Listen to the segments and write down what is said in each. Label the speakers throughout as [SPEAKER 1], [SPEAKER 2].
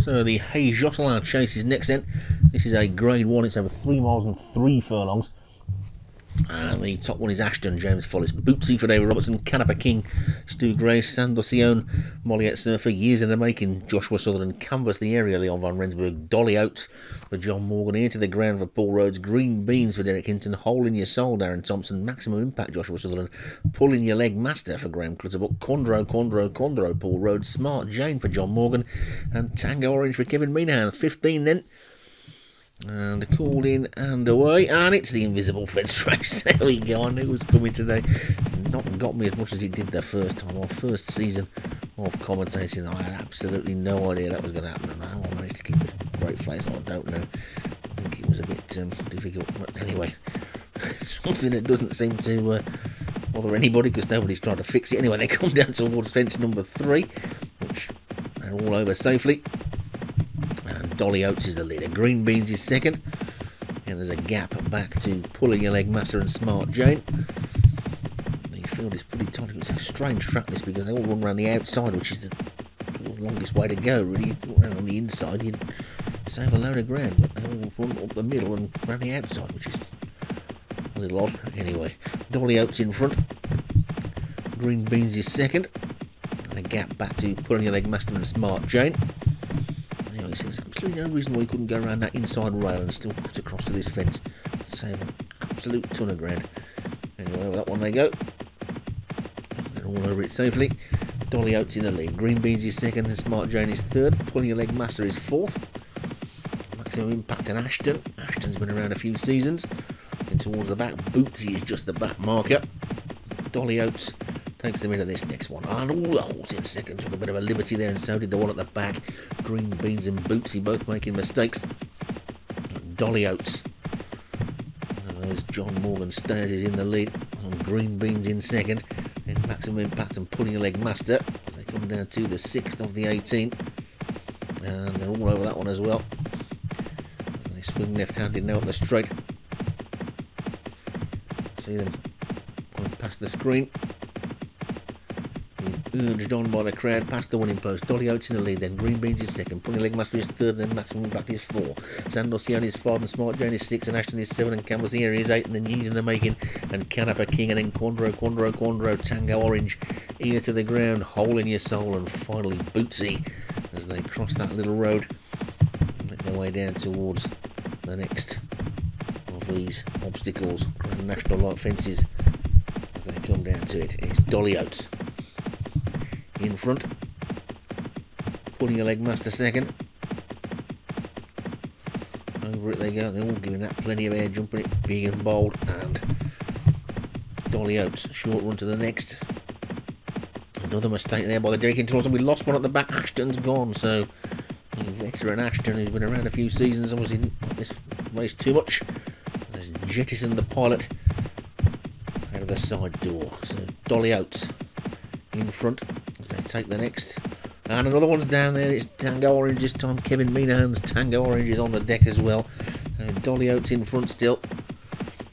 [SPEAKER 1] So the Haye Jousselin chase is next then. This is a grade one, it's over three miles and three furlongs. And the top one is Ashton, James Follis, Bootsy for David Robertson, Canapa King, Stu Gray, Sandosione, Molliet Surfer, Years in the Making, Joshua Sutherland, Canvas the Area, Leon van Rensburg, Dolly Oates for John Morgan, Into the Ground for Paul Rhodes, Green Beans for Derek Hinton, Hole in Your Soul, Darren Thompson, Maximum Impact, Joshua Sutherland, Pulling Your Leg Master for Graham Clutterbuck, Condro, Condro, Condro, Paul Rhodes, Smart Jane for John Morgan, and Tango Orange for Kevin Minahan. 15 then. And called in and away, and it's the invisible fence race. There we go. I knew it was coming today. Not got me as much as it did the first time. Our first season of commentating, I had absolutely no idea that was going to happen. And how I managed to keep a straight face, I don't know. I think it was a bit um, difficult, but anyway, something that doesn't seem to uh, bother anybody because nobody's trying to fix it. Anyway, they come down towards fence number three, which they're all over safely. And Dolly Oates is the leader. Green Beans is second. And there's a gap back to Pulling Your Leg Master and Smart Jane. The field is pretty tight. It's a strange track this because they all run around the outside, which is the longest way to go, really. Around on the inside, you'd save a load of ground, but they all run up the middle and around the outside, which is a little odd. Anyway, Dolly Oates in front. Green Beans is second. And a gap back to Pulling Your Leg Master and Smart Jane. Anyway, so there's absolutely no reason why he couldn't go around that inside rail and still cut across to this fence. Save an absolute ton of ground. Anyway, that one they go. They're all over it safely. Dolly Oates in the lead. Green Beans is second and Smart Jane is third. Pulling Your Leg Master is fourth. Maximum Impact and Ashton. Ashton's been around a few seasons. And towards the back, Bootsy is just the back marker. Dolly Oates takes them into this next one. And all the horse in second took a bit of a liberty there, and so did the one at the back. Green Beans and Bootsy both making mistakes. Dolly Oates. There's John Morgan Stairs is in the lead. And Green Beans in second. Then Maximum Impact and Pulling a Leg Master as they come down to the sixth of the 18. And they're all over that one as well. And they swing left-handed now up the straight. See them going past the screen. Urged on by the crowd past the winning post. Dolly Oates in the lead, then Green Beans is second. Pulling Leg Master is third, then Maximum Impact is four. Sandosione is five, and Smart Jane is six, and Ashton is seven, and the Area is eight, and the Years in the making, and Canapa King, and then Quandro, Quandro, Quandro, Tango Orange, ear to the ground, hole in your soul, and finally Bootsy as they cross that little road make their way down towards the next of these obstacles, National Light fences, as they come down to it. It's Dolly Oates in front, pulling a leg master second. Over it they go, they're all giving that plenty of air, jumping it big and bold, and Dolly Oates, short run to the next. Another mistake there by the Derek Tours, and we lost one at the back. Ashton's gone, so veteran Ashton, who's been around a few seasons and was in this race too much, has jettisoned the pilot out of the side door. So Dolly Oates in front they take the next. And another one's down there. It's Tango Orange this time. Kevin Minahan's Tango Orange is on the deck as well. So Dolly Oates in front still.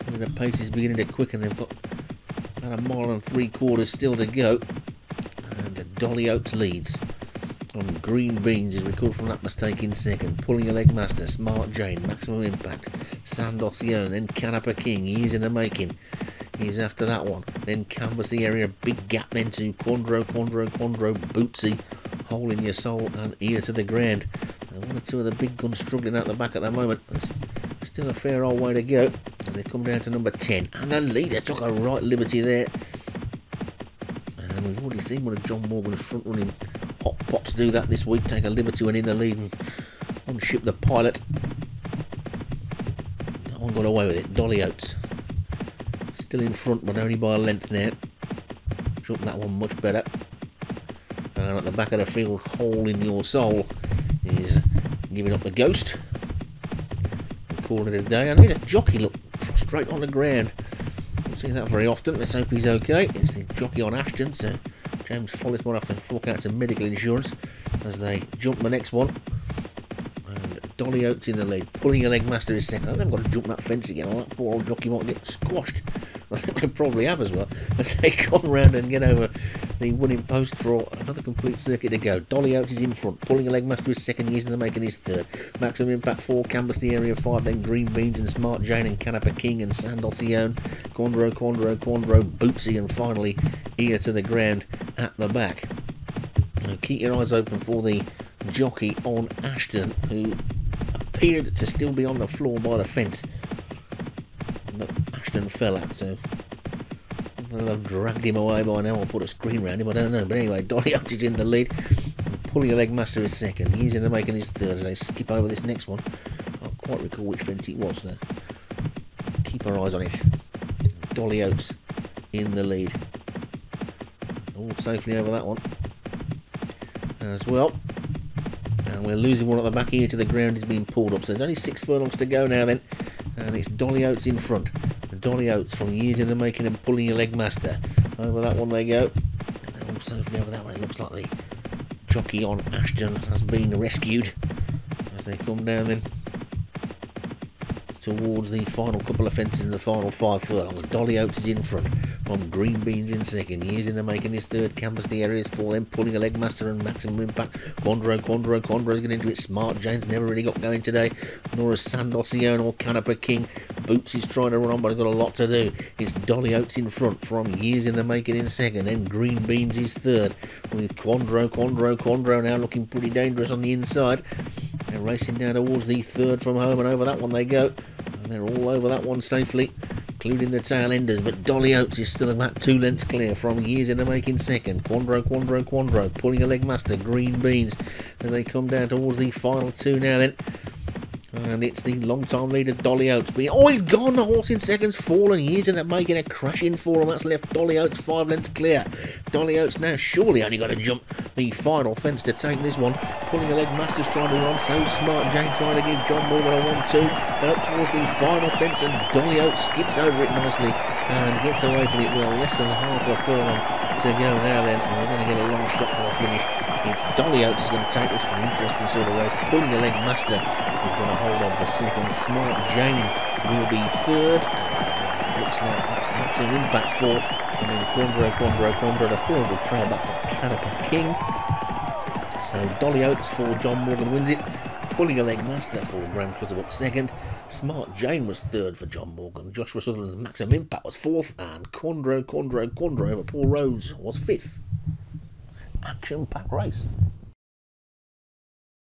[SPEAKER 1] And the pace is beginning to quicken. They've got about a mile and three quarters still to go. And Dolly Oates leads on Green Beans is recalled from that mistake in second. Pulling a leg master, Smart Jane, Maximum Impact, Sandosione, then Canapa King, he is in the making. He's after that one. Then canvas the area, big gap then to Quandro, Quandro, Quandro, Bootsy, Hole in Your Soul, and Ear to the Ground. And one or two of the big guns struggling out the back at the moment. Still a fair old way to go as they come down to number 10. And the leader took a right liberty there. And we've already seen one of John Morgan's front running hot pots do that this week. Take a liberty when in the lead and unship the pilot. That one got away with it. Dolly Oates. Still in front, but only by a length now. Jump that one much better. And at the back of the field, Hole in Your Soul is giving up the ghost. Calling it a day. And there's a jockey, look, straight on the ground. Don't see that very often. Let's hope he's okay. It's the jockey on Ashton, so James Follis might have to fork out some medical insurance as they jump the next one. And Dolly Oates in the lead. Pulling a leg master is second. I think I've got to jump that fence again. Or that poor old jockey might get squashed they probably have as well. As they come round and get over the winning post for another complete circuit to go. Dolly Oates is in front, pulling a leg master his second, using the making his third. Maximum Impact four, canvas the area five, then Green Beans and Smart Jane and Canapa King and Sandosione, Quandro, Quandro, Quandro, Bootsy, and finally ear to the ground at the back. Now keep your eyes open for the jockey on Ashton, who appeared to still be on the floor by the fence. Fell at, so they'll have dragged him away by now or put a screen around him, I don't know. But anyway, Dolly Oates is in the lead. Pulling a leg master is second. He's in the making his third as they skip over this next one. I can't quite recall which fence it was. So keep our eyes on it. Dolly Oates in the lead. All safely over that one as well. And we're losing one at the back here to the ground is being pulled up. So there's only six furlongs to go now then. And it's Dolly Oates in front. Dolly Oates from years in the making and pulling your leg master. Over that one they go. And also over that one it looks like the jockey on Ashton has been rescued. As they come down then towards the final couple of fences in the final five furlongs. Dolly Oates is in front from Green Beans in second. Years in the making his third. Canvas the areas for them, pulling a leg master and maximum impact. Quandro, Quandro, Quandro's getting into it. Smart James never really got going today. Nor is Sandosione or Canapa King. Boots is trying to run on, but he's got a lot to do. It's Dolly Oates in front from years in the making in second. Then Green Beans is third. With Quandro, Quandro, Quandro now looking pretty dangerous on the inside. They're racing down towards the third from home, and over that one they go. And they're all over that one safely including the tail enders, but Dolly Oates is still about two lengths clear from years in the making second. Quandro, Quandro, Quandro, pulling a leg master, Green Beans, as they come down towards the final two now then. And it's the long-time leader, Dolly Oates. Being, oh, he's gone. The horse in seconds fallen. He isn't making a crashing fall, and that's left Dolly Oates five lengths clear. Dolly Oates now surely only got to jump the final fence to take this one. Pulling a leg, Masters trying to run. So smart, Jane trying to give John Morgan a one-two. But up towards the final fence, and Dolly Oates skips over it nicely and gets away from it well. Less than half a furlong to go now then, and we're going to get a long shot for the finish. It's Dolly Oates is going to take this one. Interesting sort of race. Pulling a leg, Master is going to hold on for second. Smart Jane will be third. And it looks like that's Maximum back fourth. And then Quandro, Quandro, Quandro. The field will trail back to Canapa King. So Dolly Oates for John Morgan wins it. Pulling a leg master for Graham Clutterbuck second. Smart Jane was third for John Morgan. Joshua Sutherland's Maximum Impact was fourth. And Quandro, Quandro, Quandro over Paul Rhodes was fifth. Action pack race.